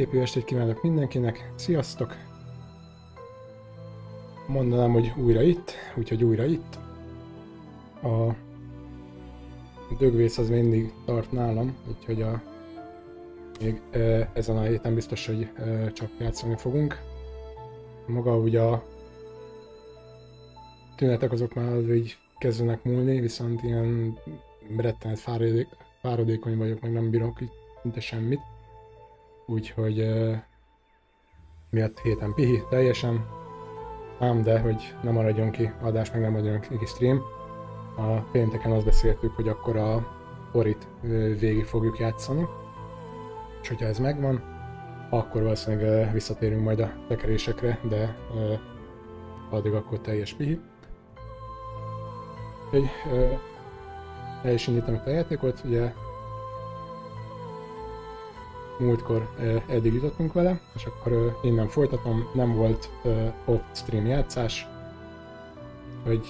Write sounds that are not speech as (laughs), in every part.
Szép jó estét kívánok mindenkinek, sziasztok! Mondanám, hogy újra itt, úgyhogy újra itt. A dögvész az mindig tart nálam, úgyhogy a, még e, ezen a héten biztos, hogy e, csak játszani fogunk. Maga ugye a tünetek azok már így kezdenek múlni, viszont ilyen rettenet fáradék, fáradékony vagyok, meg nem bírok így szinte semmit. Úgyhogy uh, miatt héten pihi teljesen. Ám de, hogy nem maradjon ki adás, meg nem maradjon ki stream. A pénteken azt beszéltük, hogy akkor a Orit végig fogjuk játszani. És hogyha ez megvan, akkor valószínűleg visszatérünk majd a tekerésekre, de uh, addig akkor teljes pihi. Uh, el is indítom itt a játékot, ugye múltkor eddig jutottunk vele, és akkor innen folytatom, nem volt off-stream játszás, hogy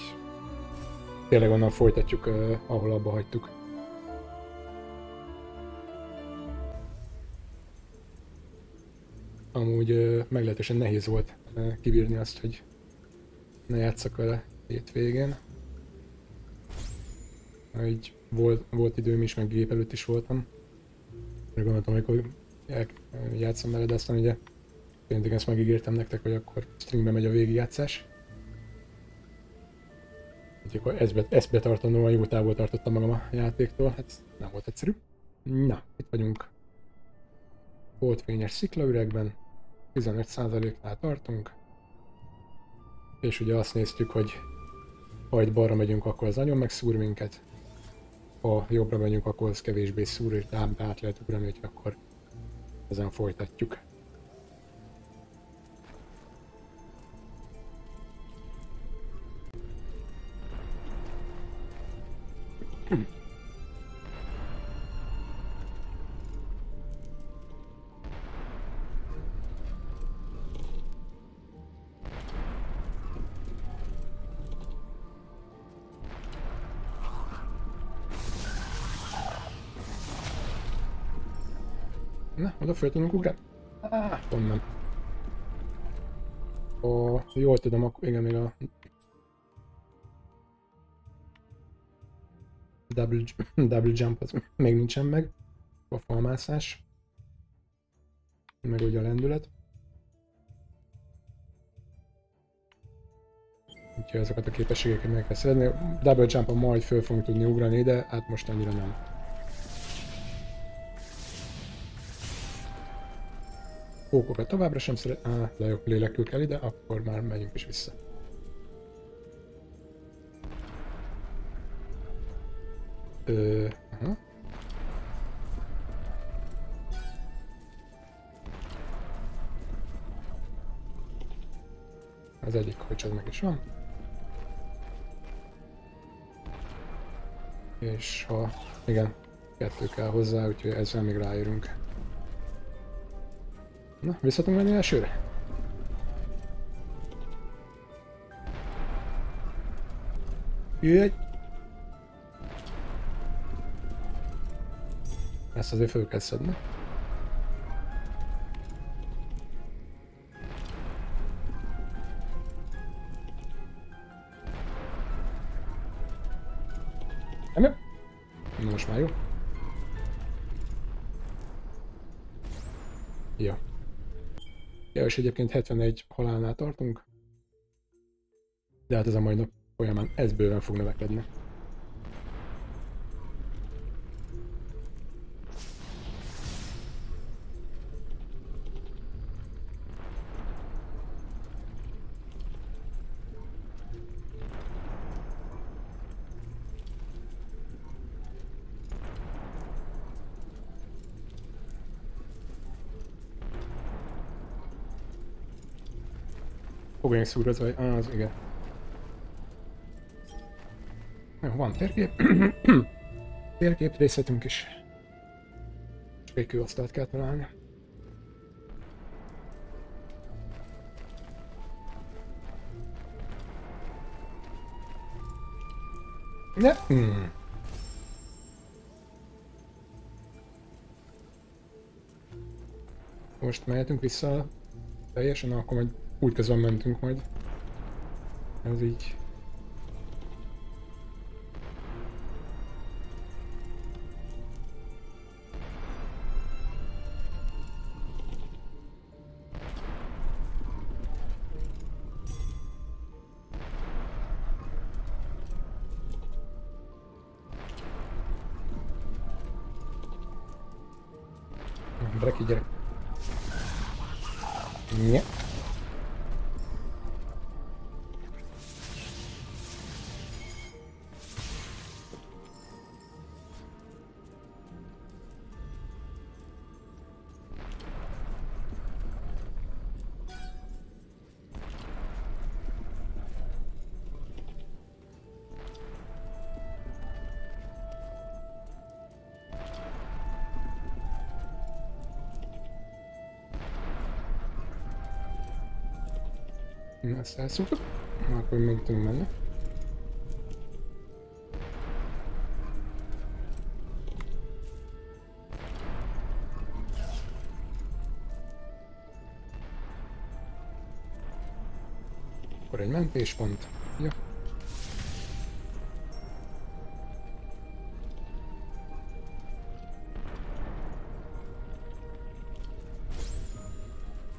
tényleg onnan folytatjuk, ahol abba hagytuk. Amúgy meglehetősen nehéz volt kibírni azt, hogy ne játszak vele hétvégén. Így volt, volt időm is, meg gép előtt is voltam. Meg gondoltam, amikor játszom vele, de aztán ugye tényleg ezt megígértem nektek, hogy akkor streambe megy a végigjátszás. Úgyhogy akkor ezt, be, ezt a jó távol tartottam magam a játéktól, hát nem volt egyszerű. Na, itt vagyunk. Holdfényes sziklaüregben, 15%-nál tartunk. És ugye azt néztük, hogy ha egy balra megyünk, akkor az nagyon megszúr minket. Ha jobbra megyünk, akkor az kevésbé szúr, és át lehet ugrani, hogy akkor ezen folytatjuk. Na, fel tudunk ugrani? Ah, onnan. Ó, jól tudom, akkor igen, még a... Double, (laughs) double jump az még nincsen meg. A falmászás. Meg ugye a lendület. Úgyhogy ezeket a képességeket meg kell szeretni. Double jump majd föl fogunk tudni ugrani, de hát most annyira nem. Pókokat továbbra sem szeret... Á, de jó, lélekül kell ide, akkor már megyünk is vissza. Ö, aha. Az egyik kocsod meg is van. És ha... Igen, kettő kell hozzá, úgyhogy ezzel még ráérünk. Na, vissza tudunk menni elsőre? Jöjj! Ezt azért föl kell szedni. Nem jó? Most már jó. Ja. Ja, és egyébként 71 halálnál tartunk. De hát ez a mai nap folyamán ez bőven fog növekedni. Fogolyánk szúr az, az igen. Jó, van térkép. (clears throat) térkép részletünk is. Csak egy kőasztalt kell találni. Ne? Hmm. most mehetünk vissza teljesen, akkor majd úgy közben mentünk majd. Ez így... Breki, gyere. Nie. Na, elszúrtuk. Akkor még tudunk menni. Akkor egy mentéspont. Ja.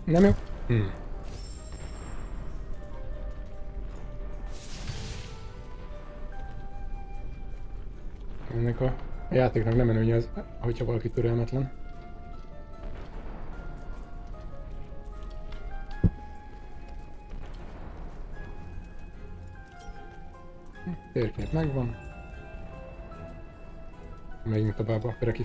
Nem jó? Hmm. Ennek a játéknak nem előnye az, hogyha valaki türelmetlen. Térkép megvan. Megyünk tovább a Pereki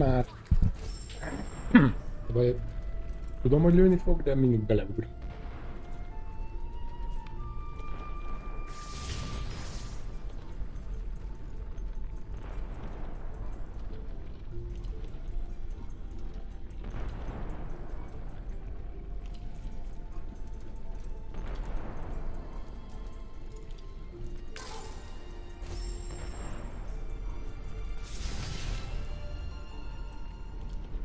már. Vagy tudom, hogy lőni fog, de mindig beleugr.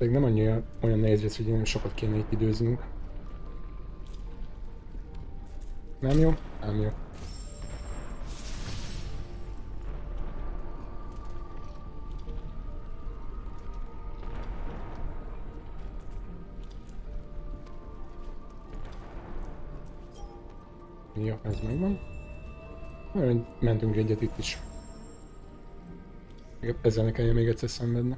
Pedig nem annyira olyan nehéz lesz, hogy nagyon sokat kéne itt időznünk. Nem jó? Nem jó. Jó, ez megvan. Mentünk egyet itt is. Ezzel ne kelljen még egyszer szenvedni.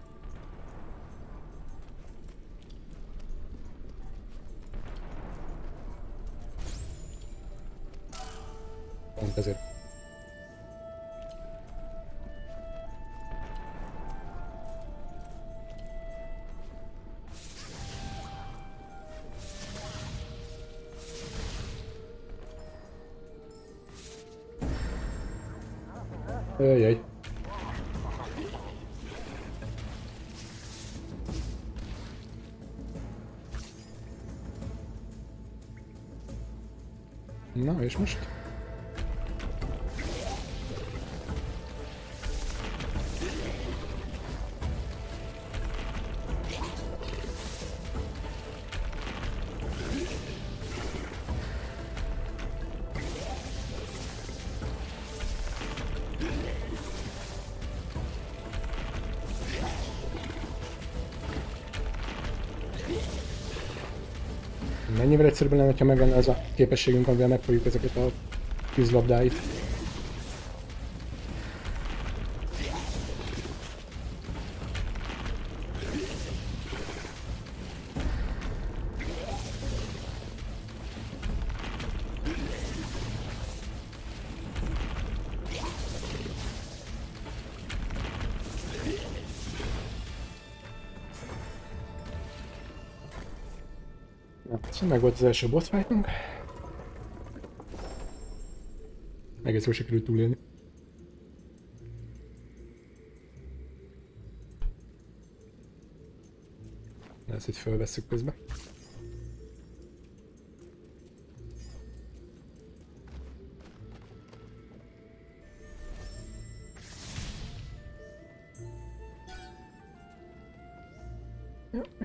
Egyszerűbb lenne, ha megvan ez a képességünk, amivel megfogjuk ezeket a tűzlabdáit. Szóval meg volt az első boss fightunk. Egész jól sikerült túlélni. Ezt itt fölveszük közben.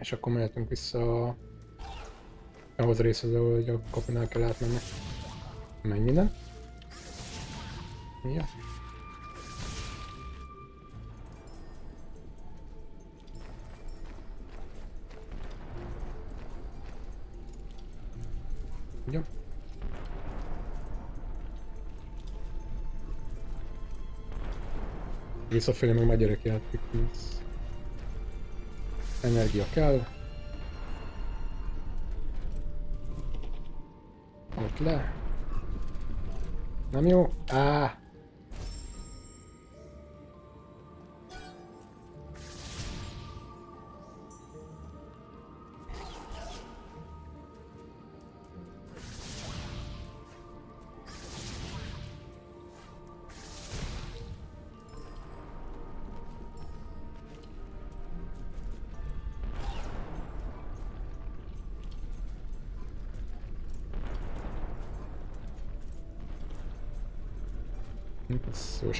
És akkor mehetünk vissza a... ahhoz a részhez, ahol a kapinál kell átmenni. Menj innen. Ja. Ja. Visszafelé meg már gyerekjáték. Energia kell. Ott le. Nem jó? Á!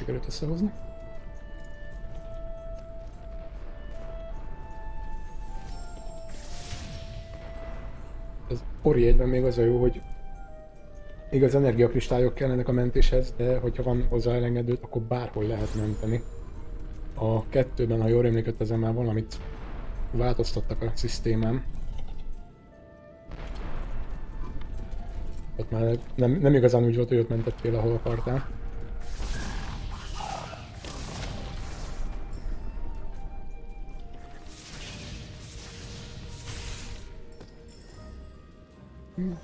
Sikerült összehozni. Az Ori egyben még az a jó, hogy igaz energiakristályok kellenek a mentéshez, de hogyha van hozzá elengedőt, akkor bárhol lehet menteni. A kettőben, ha jól emlékeztem, már valamit változtattak a szisztémán. Ott már nem, nem igazán úgy volt, hogy ott mentettél, ahol akartál.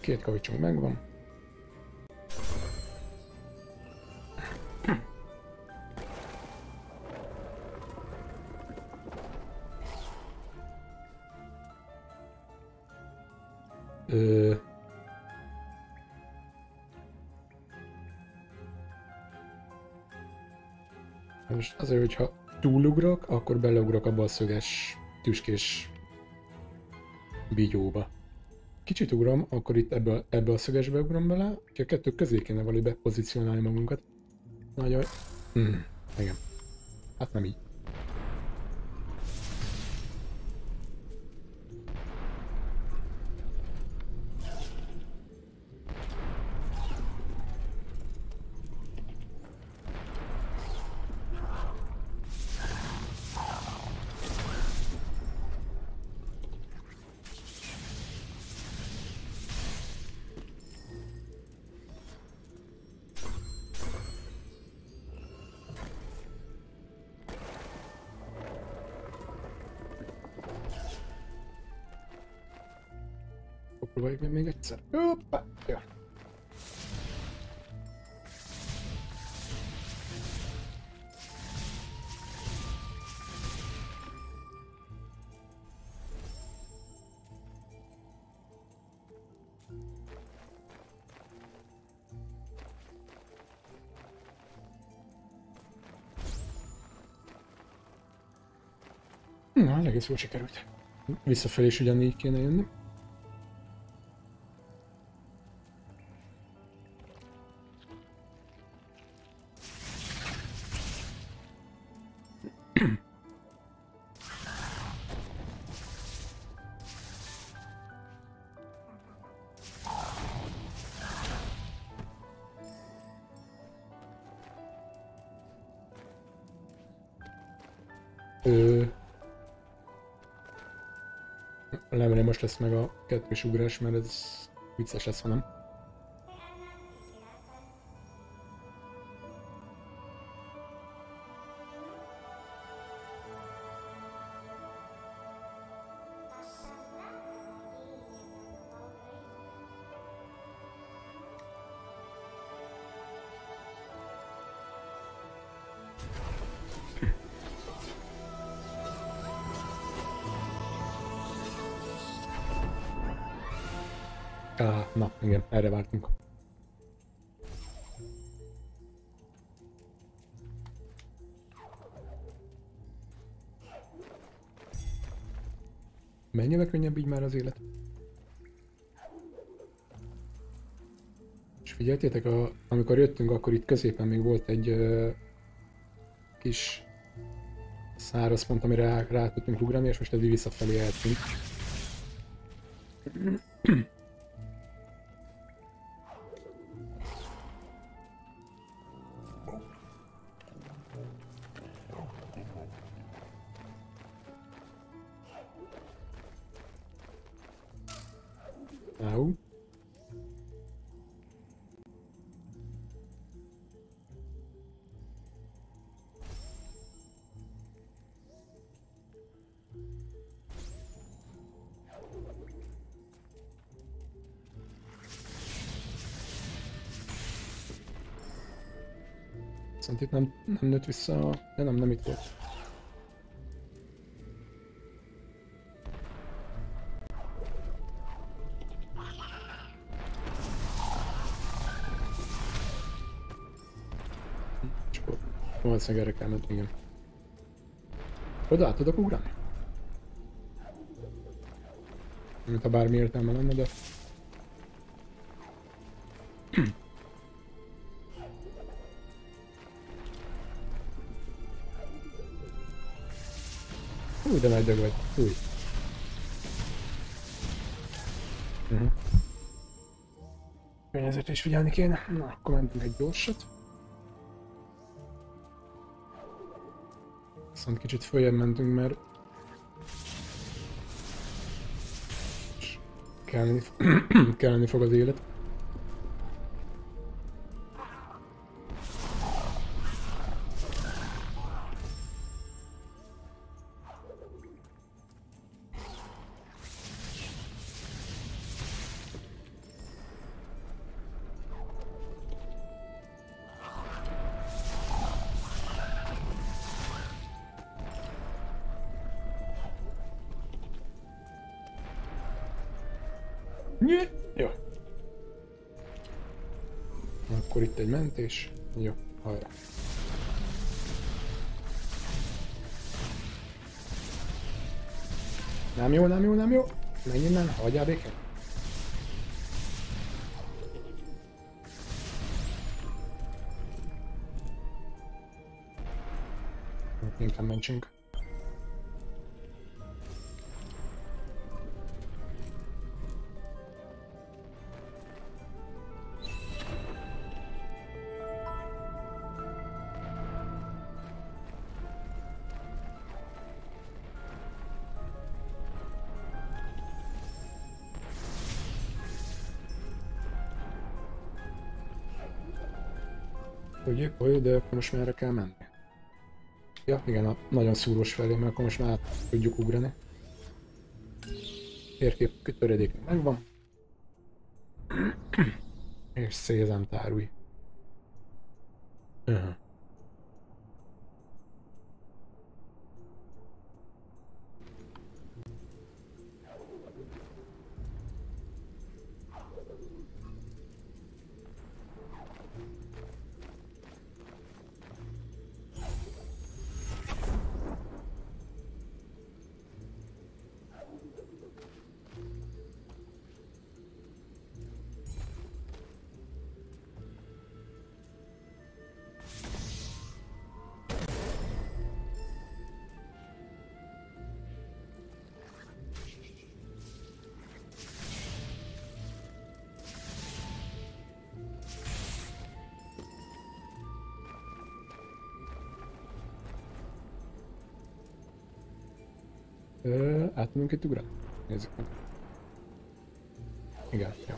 Két kavicsunk megvan. Ö... Most azért, hogyha túlugrok, akkor beleugrok abba a szöges, tüskés bigyóba. Kicsit ugrom, akkor itt ebbe, ebbe a szögesbe ugrom bele, hogy a kettő közé kéne valahogy bepozícionálni magunkat. Nagyon... Hmm, igen. Hát nem így. Egész jól sikerült. Visszafelé is ugyanígy kéne jönni. Lesz meg a kettős ugrás, mert ez vicces lesz, ha nem. Ah, na, igen, erre vártunk. Mennyivel könnyebb így már az élet? És figyeltétek, a, amikor jöttünk, akkor itt középen még volt egy ö, kis száraz pont, amire rá, rá tudtunk ugrani, és most így visszafelé eltűnt. 100 vissza, de nem, nem itt volt. És akkor valószínűleg erre kell menni, igen. Oda át tudok ugrani? Mint ha bármi értelme lenne, de... Új, de nagy dög vagy. Új. Uh-huh. Környezetre is figyelni kéne. Na, akkor mentünk egy gyorsat. Viszont kicsit följebb mentünk, mert... (clears throat) Kelleni, kelleni (clears throat) fog az élet. Mentés. Jó, hajrá. Nem jó, nem jó, nem jó. Menj innen, hagyjál békén. De akkor most merre kell menni? Ja, igen, a nagyon szúrós felé, mert akkor most már tudjuk ugrani. Térkép töredék megvan. (clears throat) És szézem tárulj. Ö, át tudunk itt ugrani? Nézzük meg. Igen, jó.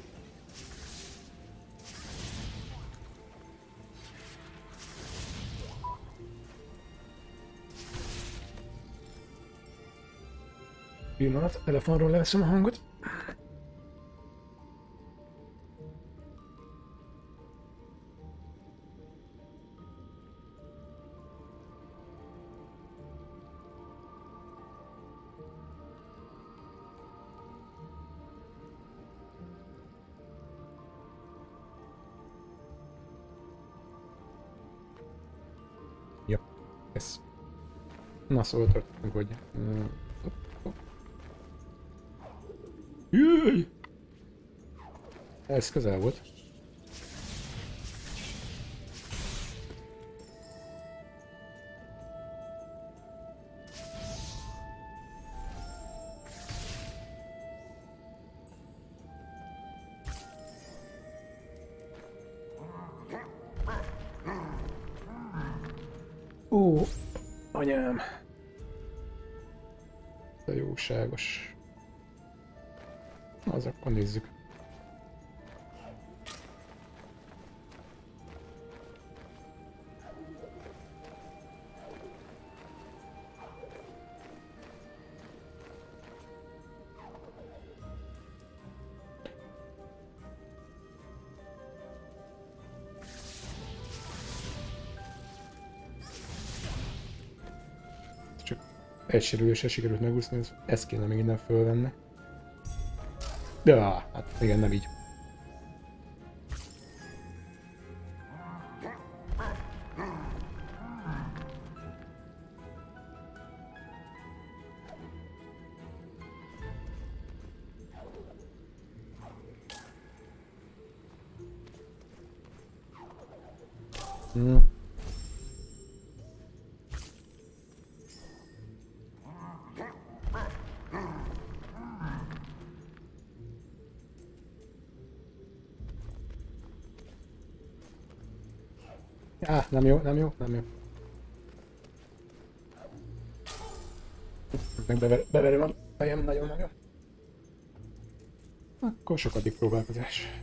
Pillanat, telefonról leveszem a Ez. Na szóval tartottunk, hogy... Jöjj! Ez közel volt. Az akkor nézzük. Egy sérülésre sikerült megúszni, ez- ezt kéne még innen fölvenni. De hát igen, nem így. Nem jó, nem jó, nem jó. Meg bever, beverem a fejem nagyon-nagyon. Akkor sokadik próbálkozás.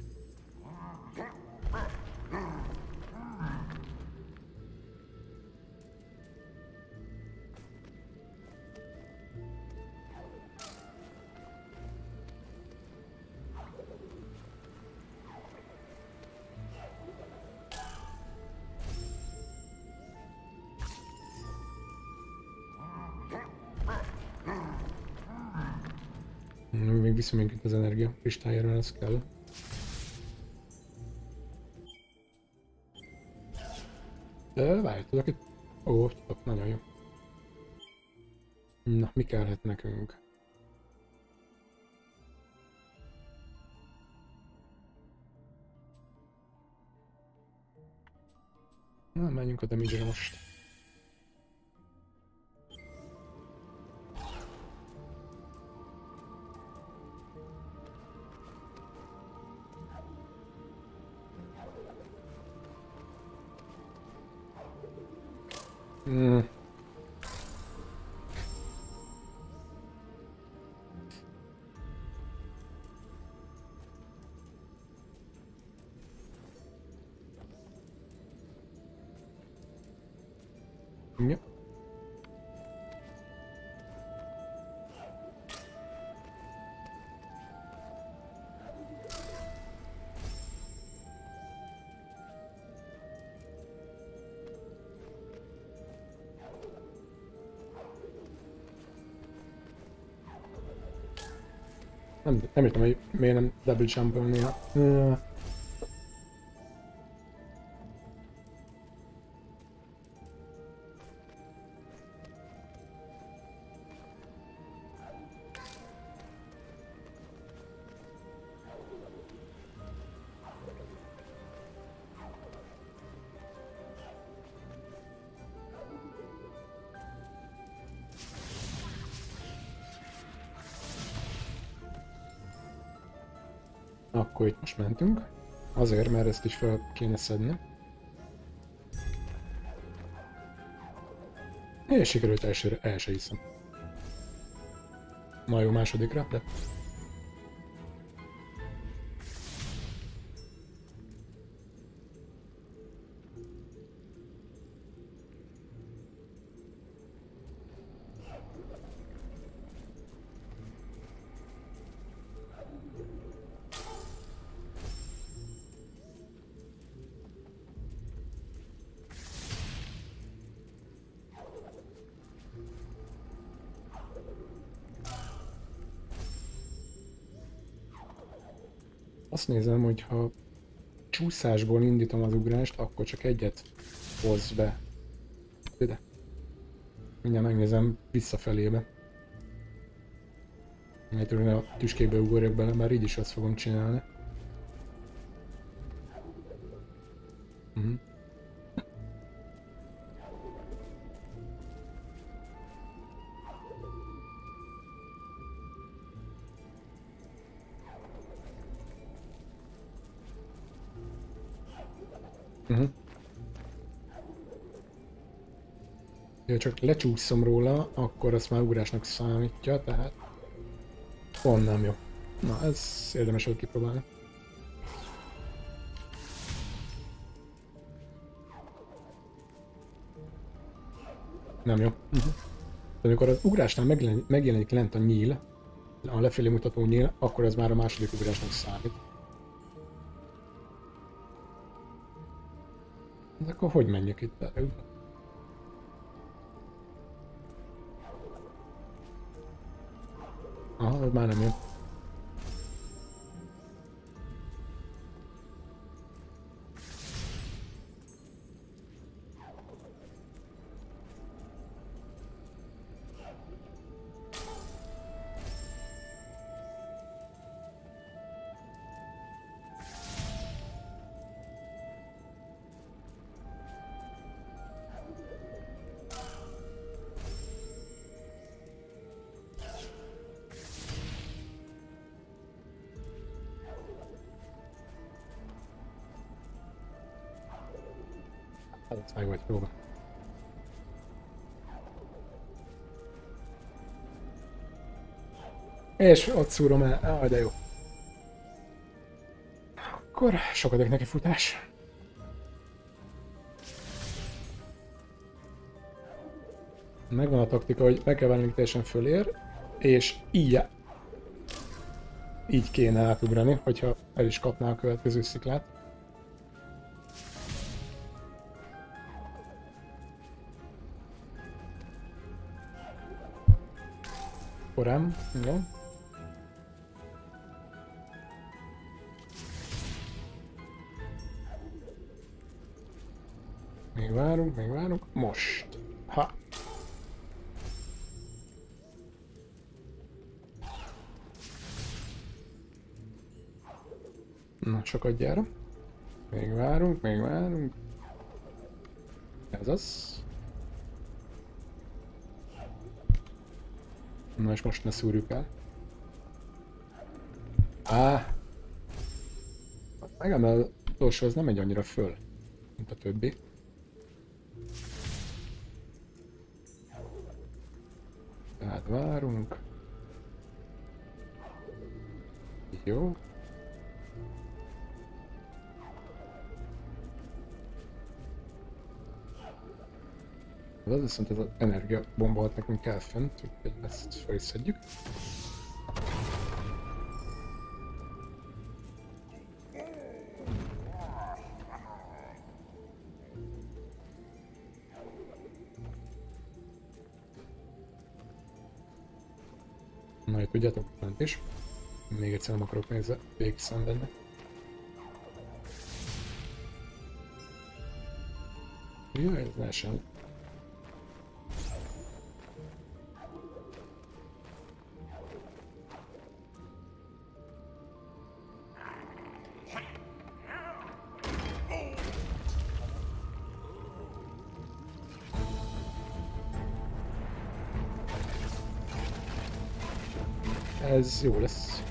Az energia kristályára, ez kell. De várj, tudok itt... Ó, tudok, nagyon jó. Na, mi kellhet nekünk? Na, menjünk a damage most. Nem, értem, hogy miért nem double jump néha. Azért, mert ezt is fel kéne szedni. És sikerült elsőre, el se hiszem. Ma jó másodikra, de... Azt nézem, hogy ha csúszásból indítom az ugrást, akkor csak egyet hoz be. Ide. mindjárt megnézem visszafelébe. Mert a tüskébe ugorjak bele, már így is azt fogom csinálni. Lecsúszom róla, akkor azt már ugrásnak számítja, tehát... Pont nem jó. Na, ez érdemes volt kipróbálni. Nem jó. Uh-huh. Amikor az ugrásnál megjelenik, megjelenik lent a nyíl, a lefelé mutató nyíl, akkor ez már a második ugrásnak számít. De akkor hogy menjek itt belőle? Aha, ez És ott szúrom el. Ah, de jó. Akkor sokadik neki futás. Megvan a taktika, hogy meg kell várni, teljesen fölér, és így, így kéne átugrani, hogyha el is kapná a következő sziklát. Korán, igen. Még várunk, még várunk. Most. Ha. Na, sokat gyára. Még várunk, még várunk. Ez az. Na és most ne szúrjuk el. Á! Megem a utolsó az nem megy annyira föl, mint a többi. Viszont ez az energia bomba nekünk kell fent, úgyhogy ezt fel is szedjük. Na, hogy tudjátok, ment is. Még egyszer nem akarok nézni végig szenvedni. Jaj, ez lehessen Ez jó lesz.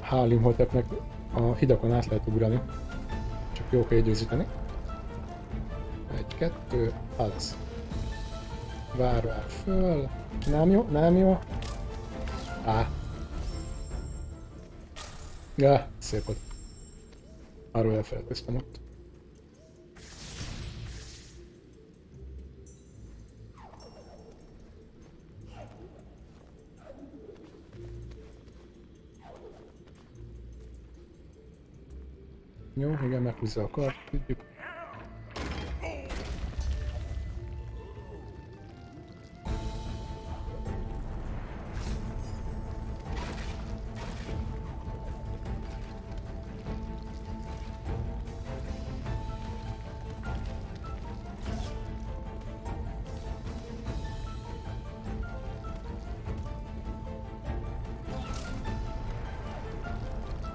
Hálimhotepnek a hidakon át lehet ugrani. Csak jó kell időzíteni. Egy, kettő, az. Vár, vár föl. Nem jó, nem jó. Á. Ja, szép volt. Arról elfelejtkeztem ott. Jó, igen, meghúzza a kart, tudjuk.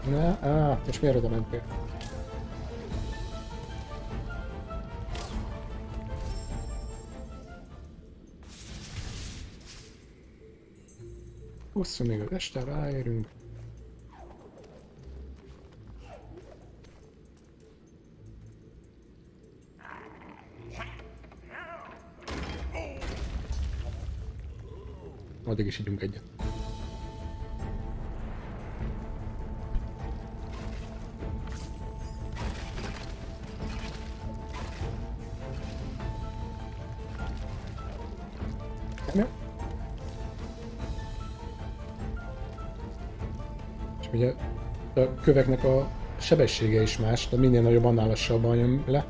Ne? Á, ah, most miért oda mentél? Hosszú még az este, ráérünk. Addig is ígyunk egyet. Köveknek a sebessége is más, de minél nagyobb, annál lassabban jön le.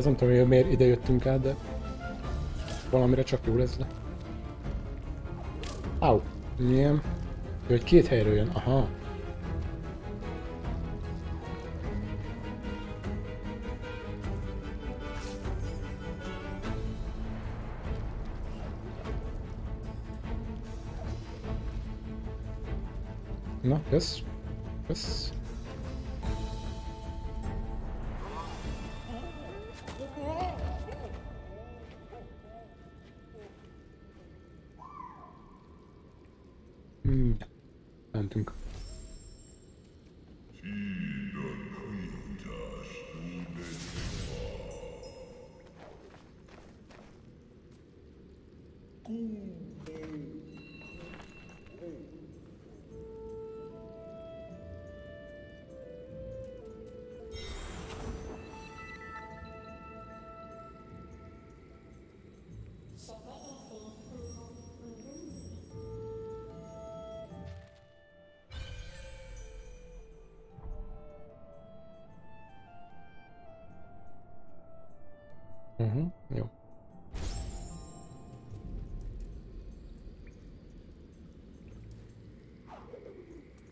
Ez nem tudom, hogy miért ide jöttünk át, de valamire csak jó lesz, de... Au! Igen. Ő hogy két helyről jön, aha. Na, kösz. Kösz.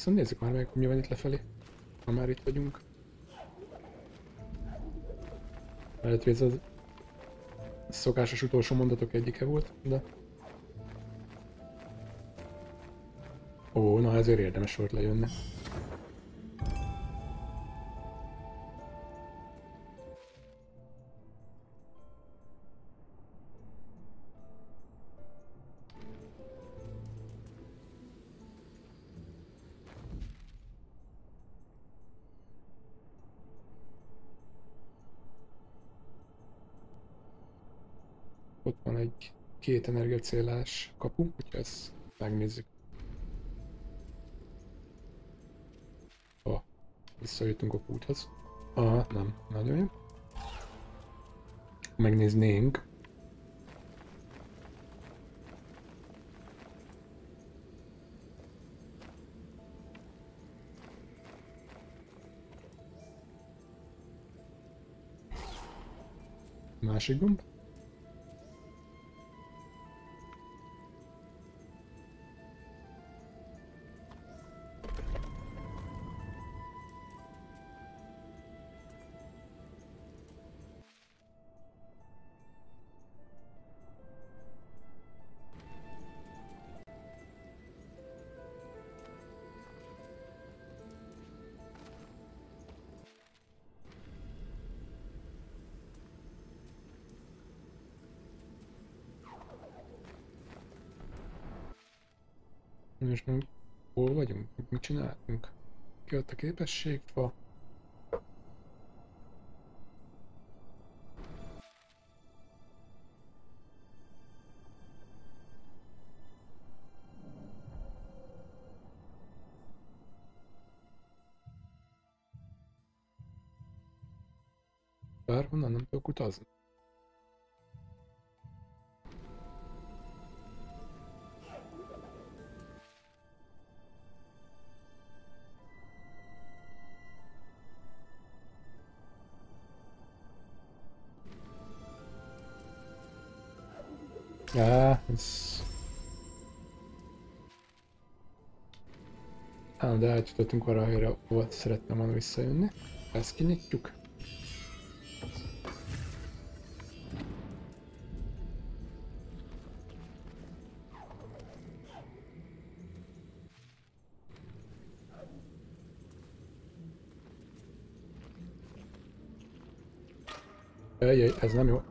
Szóval nézzük már meg, mi van itt lefelé. Ha már itt vagyunk. Hogy ez az szokásos utolsó mondatok egyike volt, de... Ó, na ezért érdemes volt lejönni. Két energiacélás kapu, hogyha ezt megnézzük. Ah, visszajöttünk a kúthoz. Aha, nem, nagyon jó. Megnéznénk. Másik gomb. Meg Hol vagyunk? Mit csináltunk? Ki a képességfa? Eljutottunk arra a helyre, ahol szeretném volna visszajönni. Ezt kinyitjuk. Ejjjj, ez nem jó.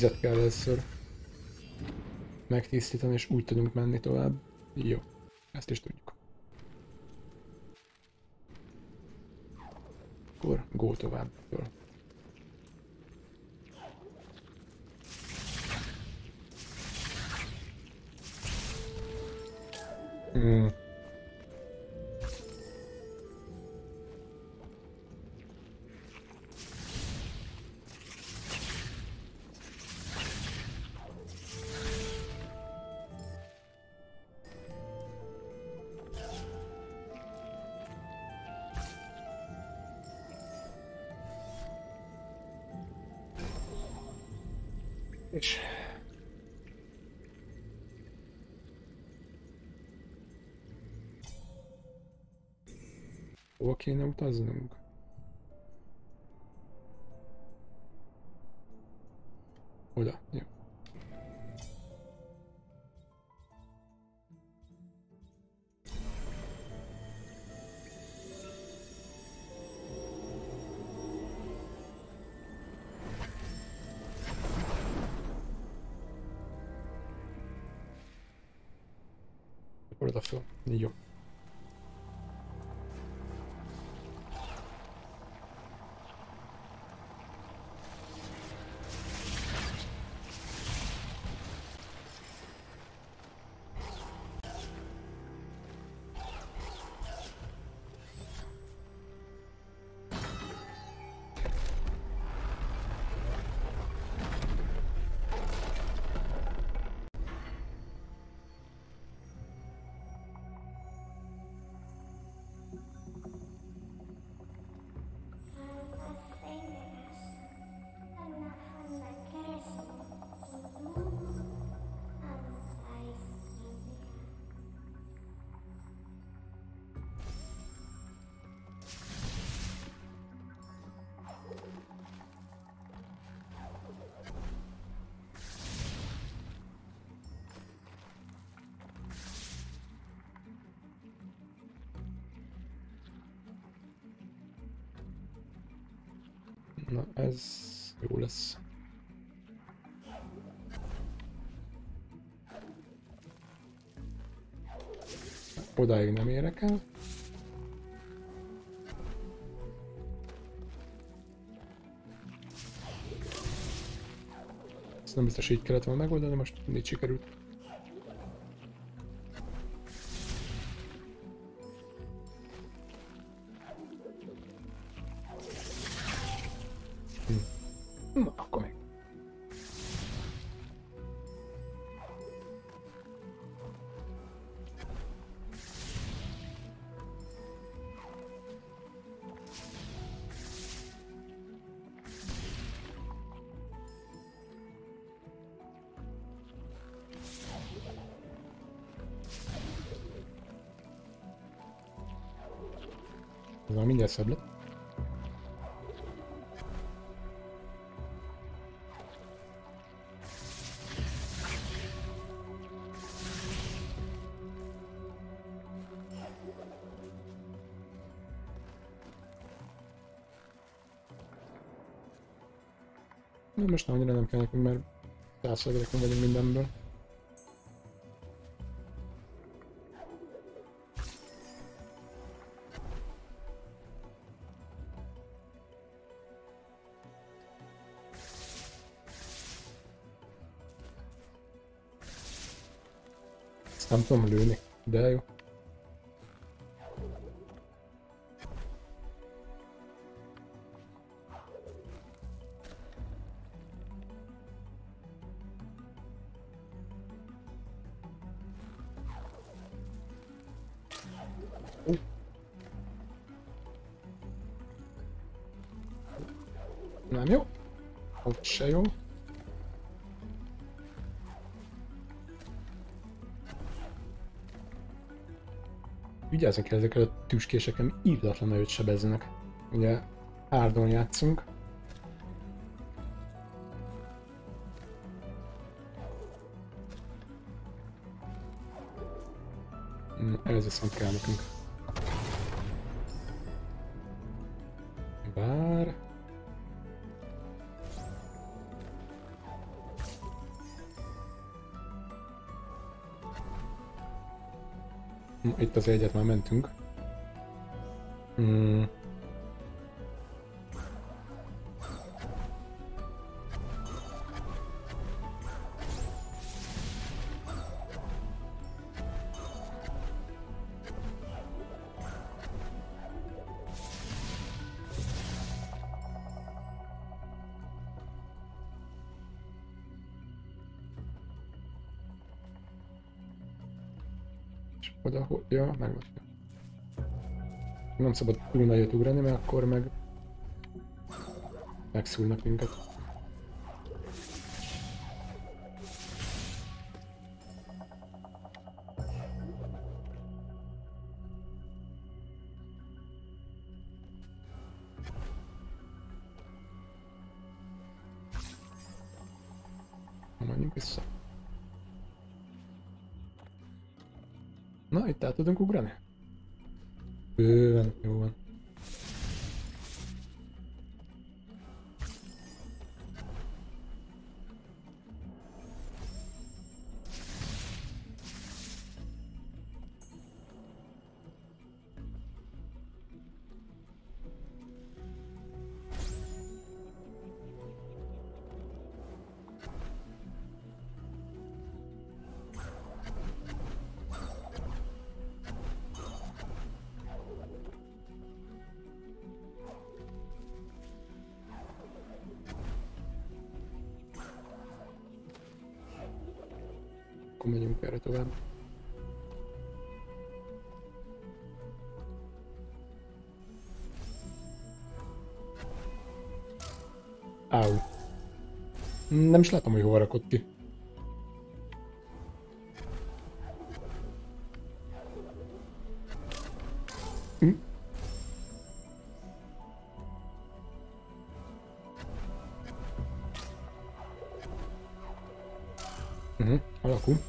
Vizet kell először megtisztítani, és úgy tudunk menni tovább. Jó, ezt is tudjuk. Akkor go tovább. Jól. Odáig nem érek el. Ezt nem biztos így kellett volna megoldani, most így sikerült. faible. Most annyira nem kell nekünk, mert 100 vagyunk mindenből. Ezt nem Vigyázzunk kell ezekkel a tüskésekkel, írdatlan nagyot sebeznek. Ugye hárdon játszunk. Mm, Ez viszont kell nekünk. Itt az egyet már mentünk. Nem szabad túl nagyot ugrani, mert akkor meg megszúrnak minket. Menjünk vissza. Na, itt át tudunk ugrani? Nem is látom, hogy hova rakott ki. Hm? Mhm, alakul.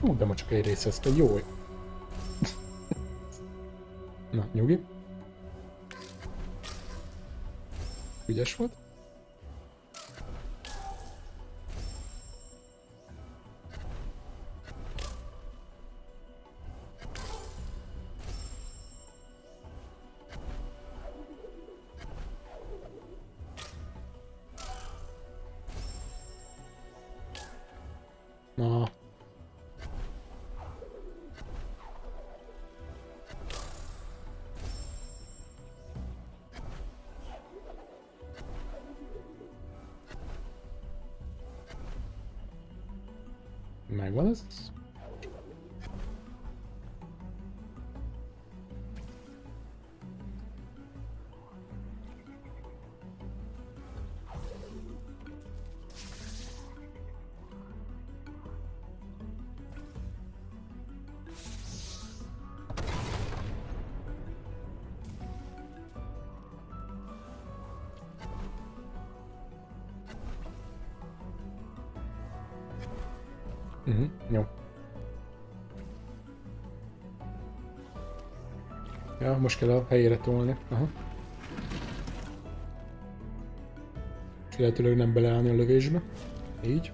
Ú, de ma csak egy rész ezt, jó. Na, nyugi. Ügyes volt. Megvan Ja, most kell a helyére tolni. Aha. Lehetőleg nem beleállni a lövésbe. Így.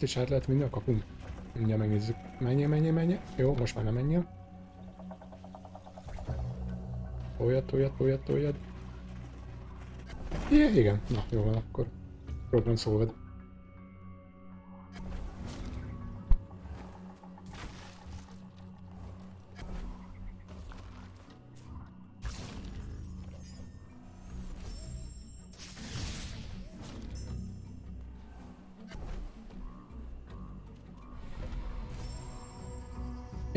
Ezt is át lehet vinni a kapun? Mindjárt megnézzük. Menjél, menjél, menjél. Jó, most már nem menjél. Toljad, toljad, toljad, toljad. Igen. Na, jó van akkor. Program solved.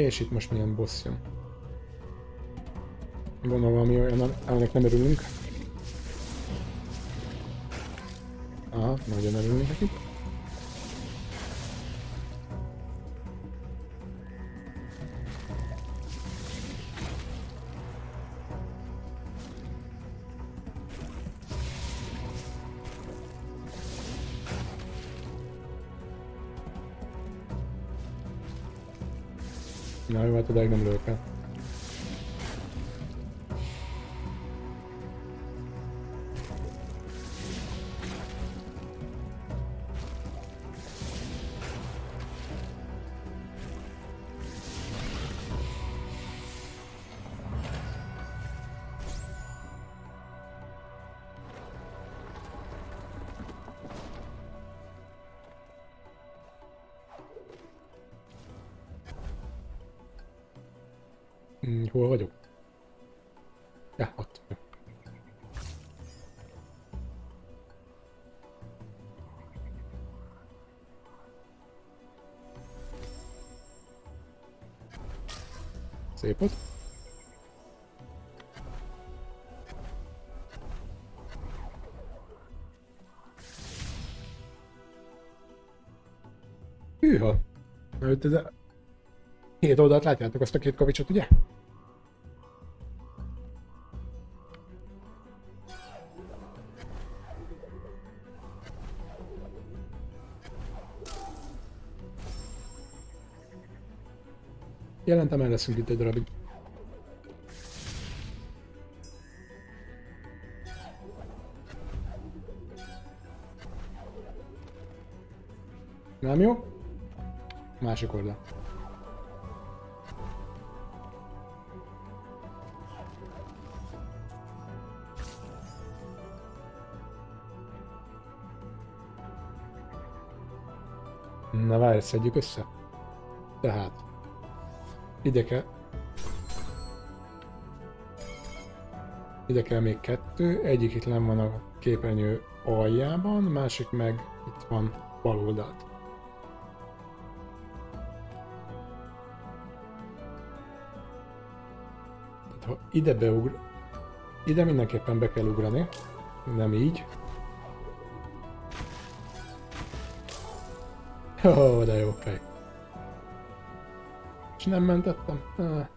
És itt most milyen boss jön. Van valami olyan, aminek nem örülünk. Aha, nagyon örülünk neki. Itt ez a... Két oldalt látjátok azt a két kavicsot, ugye? Jelentem el leszünk itt egy darabig. Nem jó? Másik oldal. Na várj, szedjük össze. Tehát. Ide kell... Ide kell még kettő, egyik itt nem van a képernyő aljában, másik meg itt van bal oldalt. Ha ide beugr... Ide mindenképpen be kell ugrani, nem így. Ó, oh, de jó fej. És nem mentettem? Ah.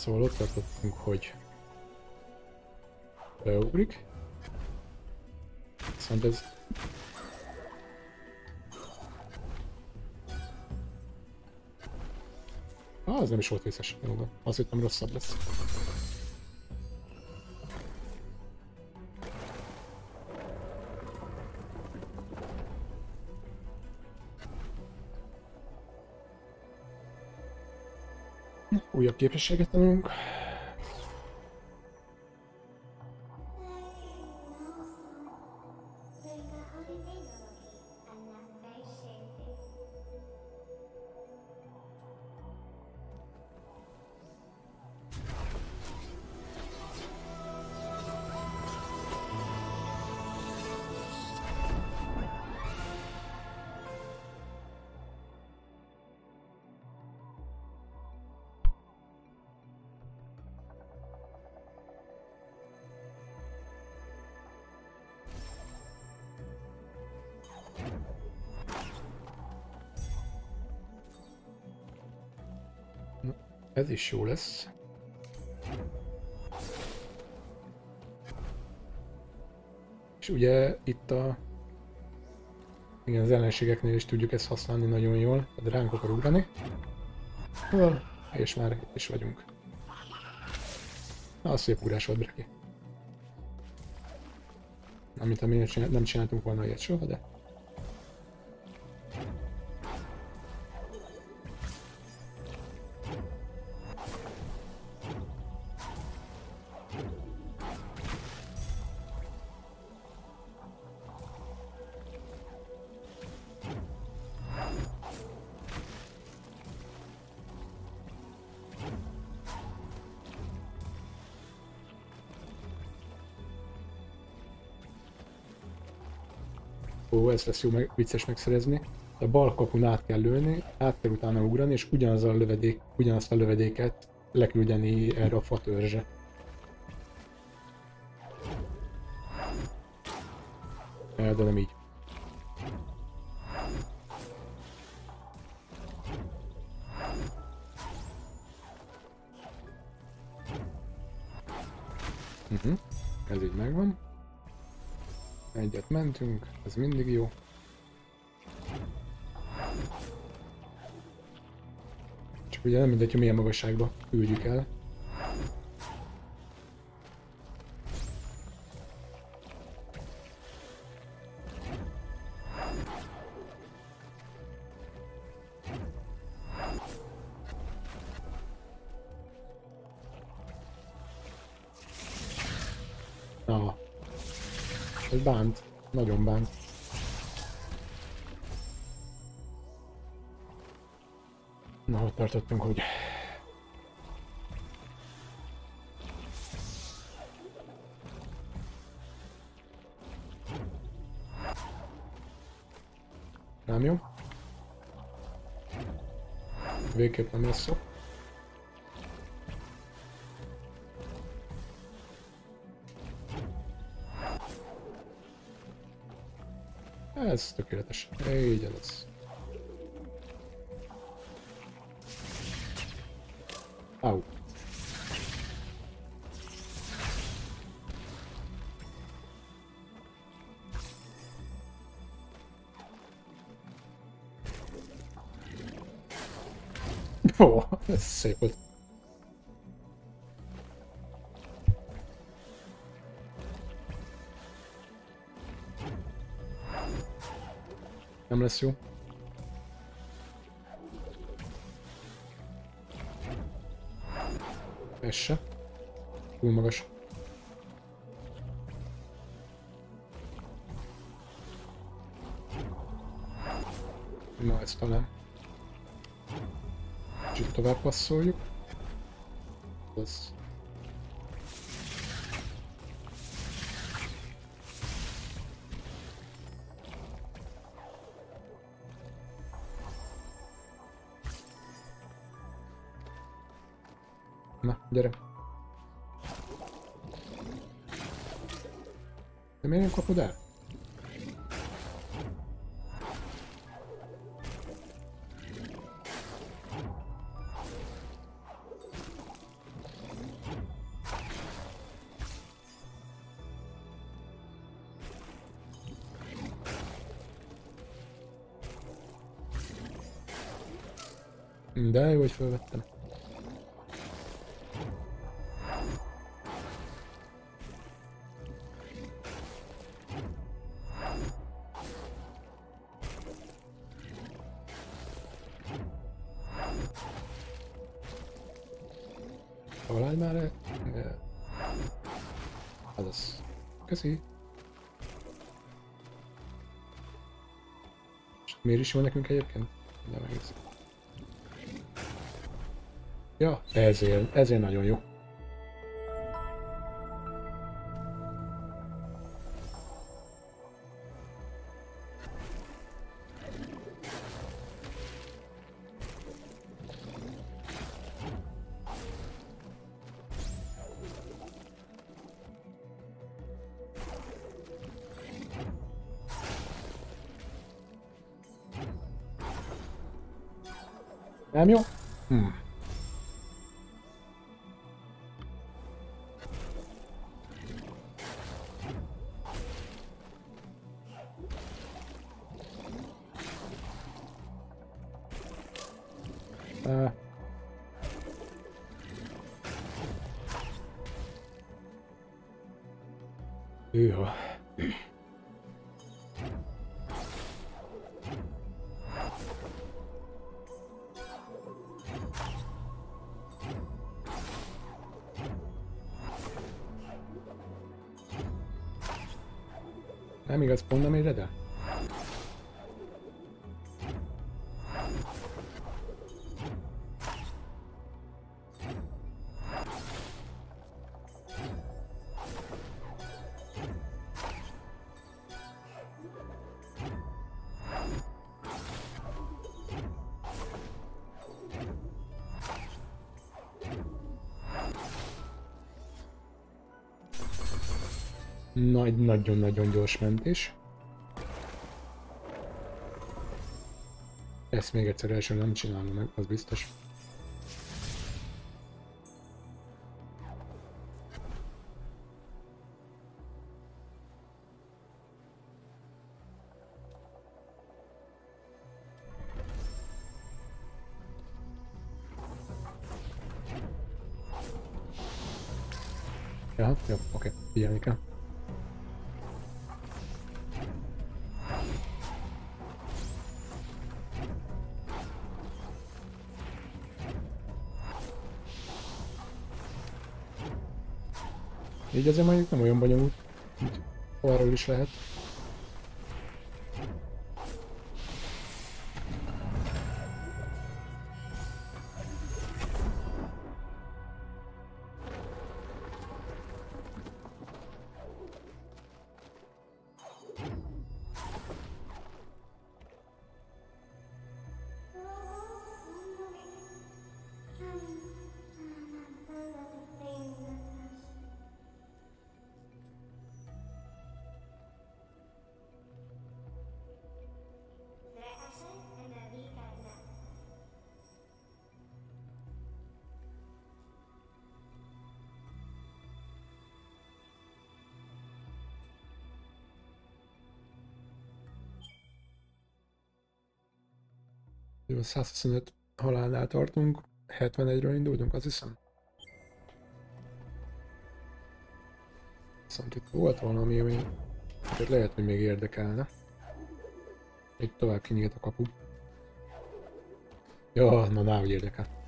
Szóval ott tartottunk, hogy beugrik. Viszont ez... Ah, ez nem is volt vészes. Azt hittem rosszabb lesz. Képességet tanulunk. Is jó lesz. És ugye itt a... Igen, az ellenségeknél is tudjuk ezt használni nagyon jól. Tehát ránk akar ugrani. És már itt is vagyunk. Na, szép ugrás volt, Breki. Amit mi nem csináltunk volna ilyet soha, de... Ez lesz jó meg, vicces megszerezni. A bal kapun át kell lőni, át kell utána ugrani, és ugyanaz a lövedék, ugyanazt a lövedéket leküldeni erre a fatörzse. De nem így. Uh -huh. Ez így megvan. Egyet mentünk, ez mindig jó. Csak ugye nem mindegy, hogy milyen magasságba küldjük el. Tartottunk, hogy... Nem jó. Végképp nem lesz szó. Ez tökéletes. Így lesz. Ez se. Túl magas. Na, ezt talán. Kicsit tovább passzoljuk. Az Na, gyere. De miért nem kapod el? Miért is jó nekünk egyébként? Nem egész. Ja, ezért, ezért nagyon jó. Nem igaz, pont nem Nagy, nagyon-nagyon gyors mentés. Ezt még egyszer első nem csinálom meg, az biztos. Ja, jó, oké, figyelni kell. Így azért mondjuk nem olyan bonyolult. Arról is lehet. 125 halálnál tartunk, 71-ről indultunk, azt hiszem. Viszont itt volt valami, ami lehet, hogy még érdekelne. Itt tovább kinyílt a kapu. Jó, na, na, hogy érdekel.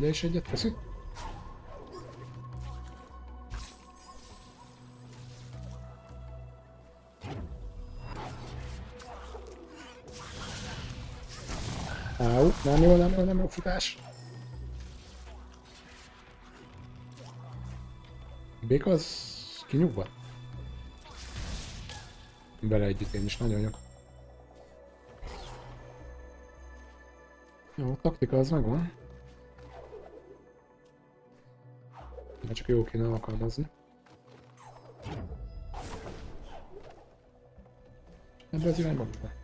Ide is egyet, köszi. Áú, nem jó, nem jó, nem jó futás. Béka az kinyugva? Bele együtt én is nagyon jó. Jó, a taktika az megvan. Jó kéne alkalmazni. Ebbe az irányba be.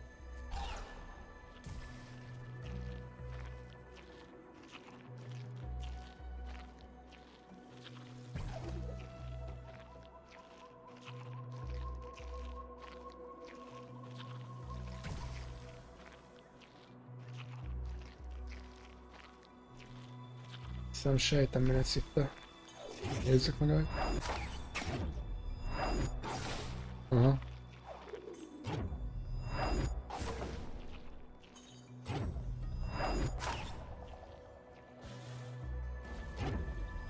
Hiszem sejtem mi lesz itt a... Nézzük meg el. Aha.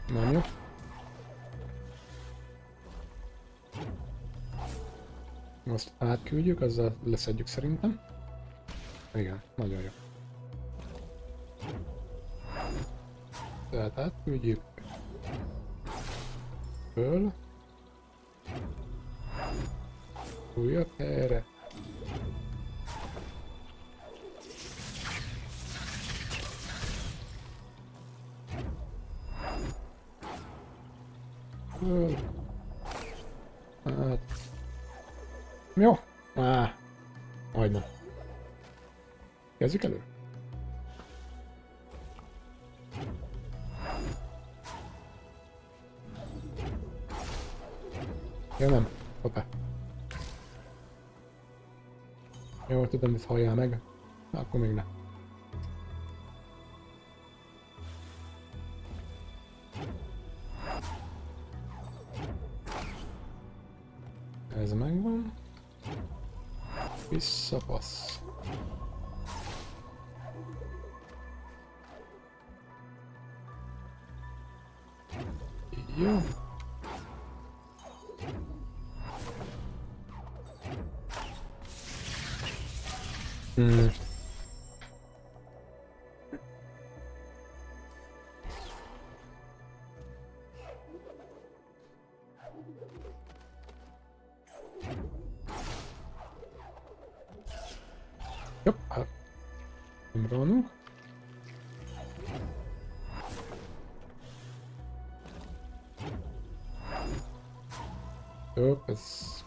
Nem jó. Azt átküldjük, azzal leszedjük szerintem. Igen, nagyon jó. Tehát átküldjük. Föl. Újabb helyre. Föl. Hát. Jó. Á. Majdnem. Kezdjük elő? Tudom, hogy halljál meg. Akkor még ne.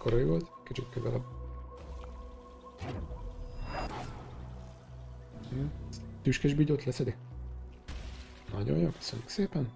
Korai volt, kicsit közelebb. Tüskes bigyót leszedi? Nagyon jó, köszönjük szépen.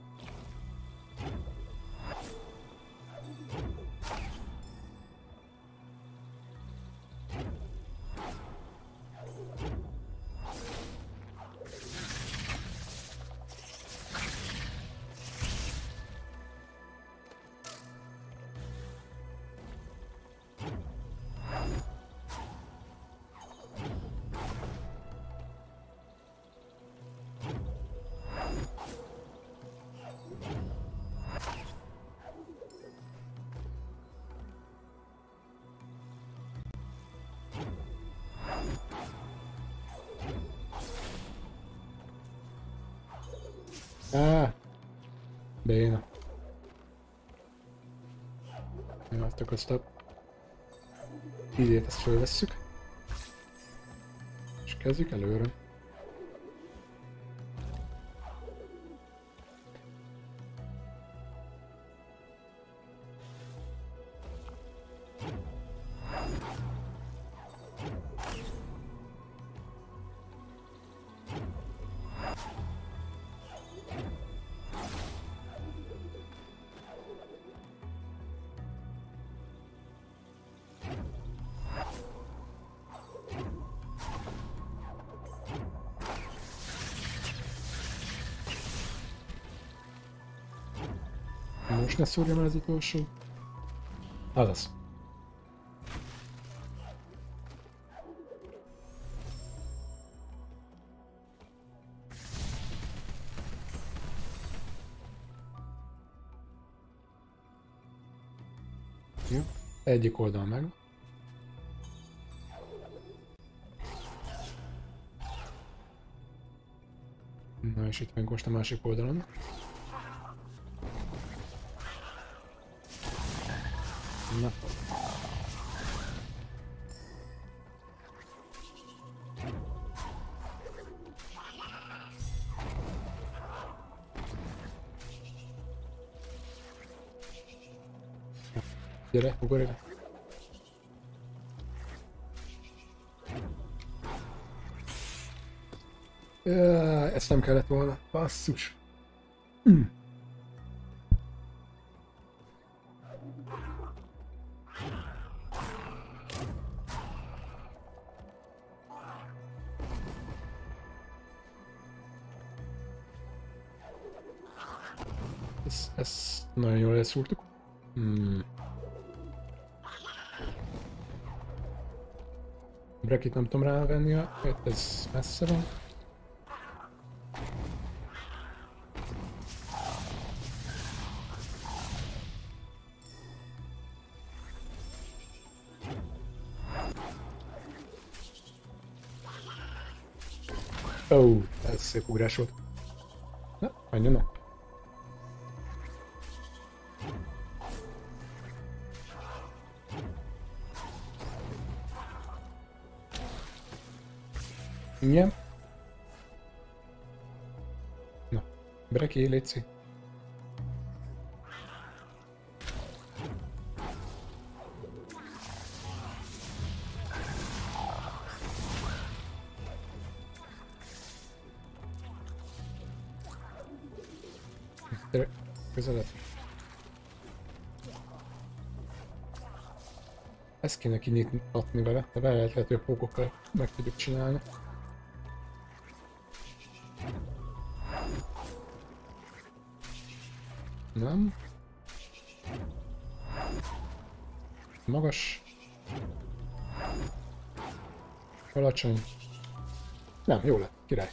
Á, béna. Jó, azt okoztak. Idét ezt fölvesszük. És kezdjük előre. Most ne szúrjam el az utolsó. Azaz. Jó. Egyik oldal meg. Na és itt meg most a másik oldalon. Na. Gyere, ugorj ide. Jaj, Ezt nem kellett volna. Basszus. Elszúrtuk. Hmm. Brekit nem tudom rávenni, a- ez messze van. Ó, oh, ez szép ugrás volt. Létszi. Gyere, közelebb. Ezt kéne kinyitni vele, de lehethető pókokkal meg tudjuk csinálni. Nem. Magas. Alacsony. Nem, jó lett, király.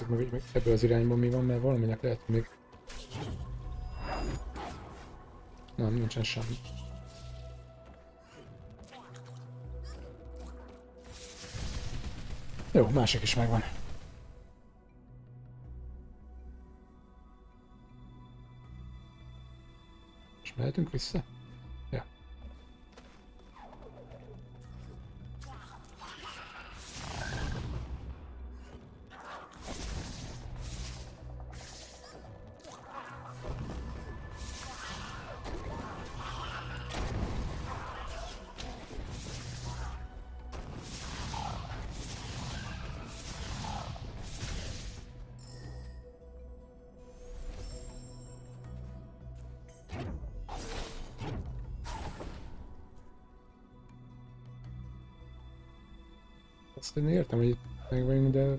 Nézzük meg, hogy ebből az irányban mi van, mert valaminek lehet, még... Nem, nincsen semmi. Jó, másik is megvan. És mehetünk vissza? Azt én értem, hogy itt meg vagyunk, de...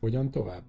Hogyan tovább?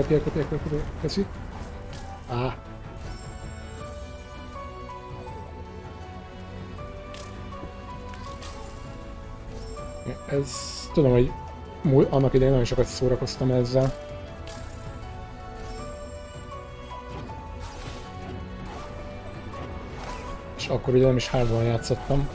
Kapja, kapja, kapja, köszi. Á. Ez, tudom, hogy annak idején nagyon sokat szórakoztam ezzel. És akkor ugye nem is hardban játszottam.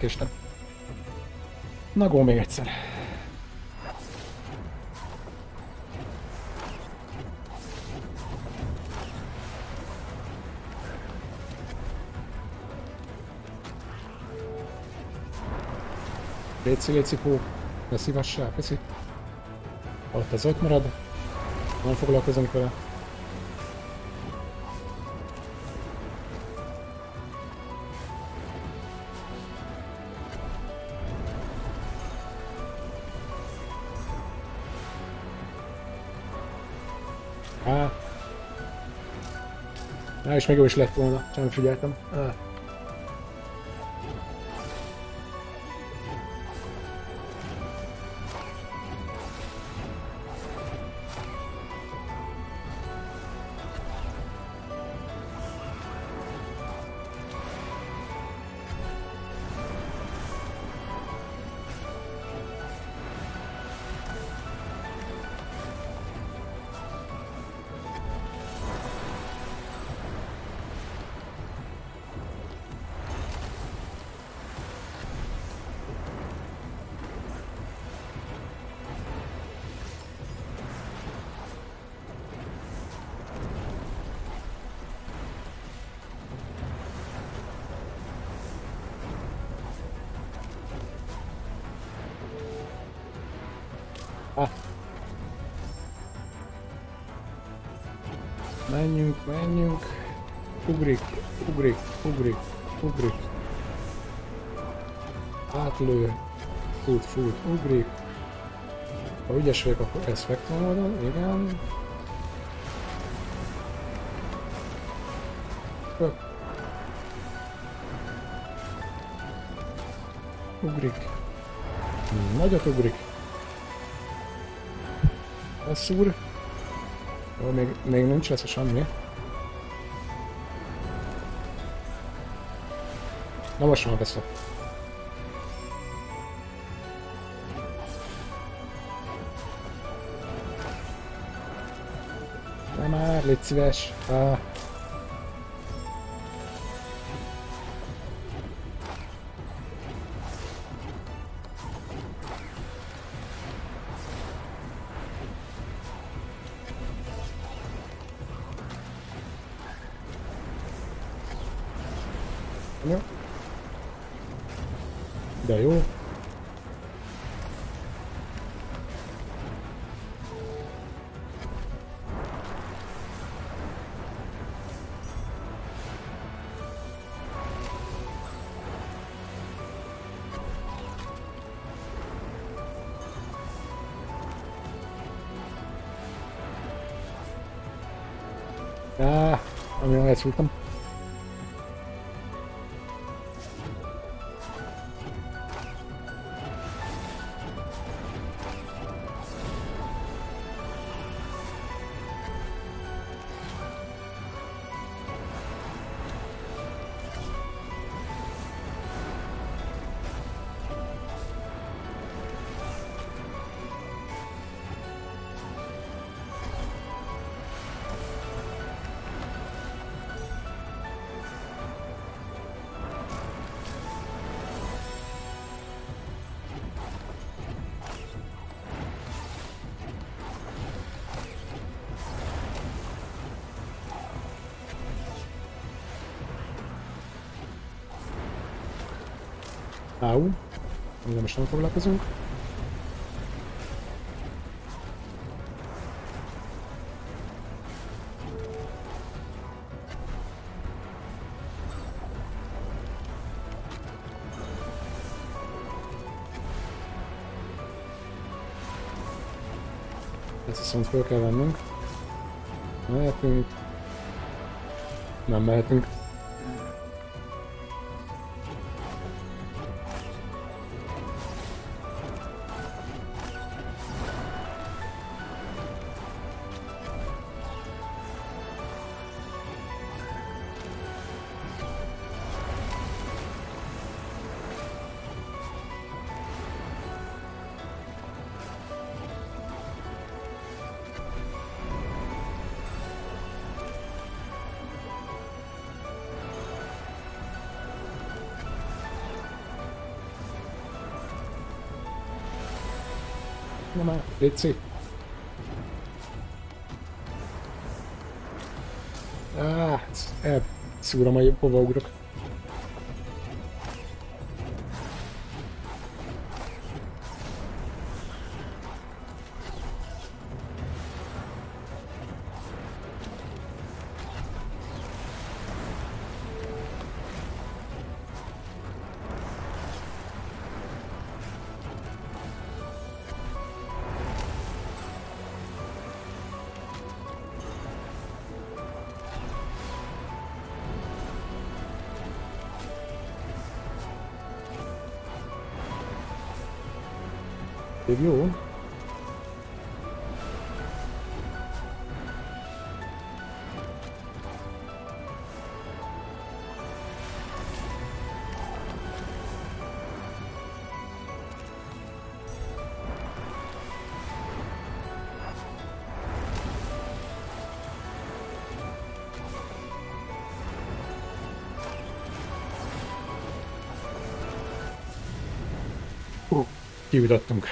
Elkéstem. Na, gól még egyszer. Léci, léci, hó. Ne szívassál, köszi. Ott az ott marad. Nem foglalkozunk vele. És még jó is lett volna, csak nem figyeltem. Ah. Ügyes vagyok, akkor ezt megtámadom, igen. Hopp. Ugrik. Nagyot ugrik. Asszúr. Jó, még, még nincs lesz a semmi. Na most már beszél. Na már, légy szíves. Ah. Á, amiről elszúrtam. Áú. Amivel most nem foglalkozunk. Ezt viszont fel kell vennünk. Mehetünk. Nem mehetünk. Már, légy Ah, elszúrom, hogy hova ugrok. Kivitattunk.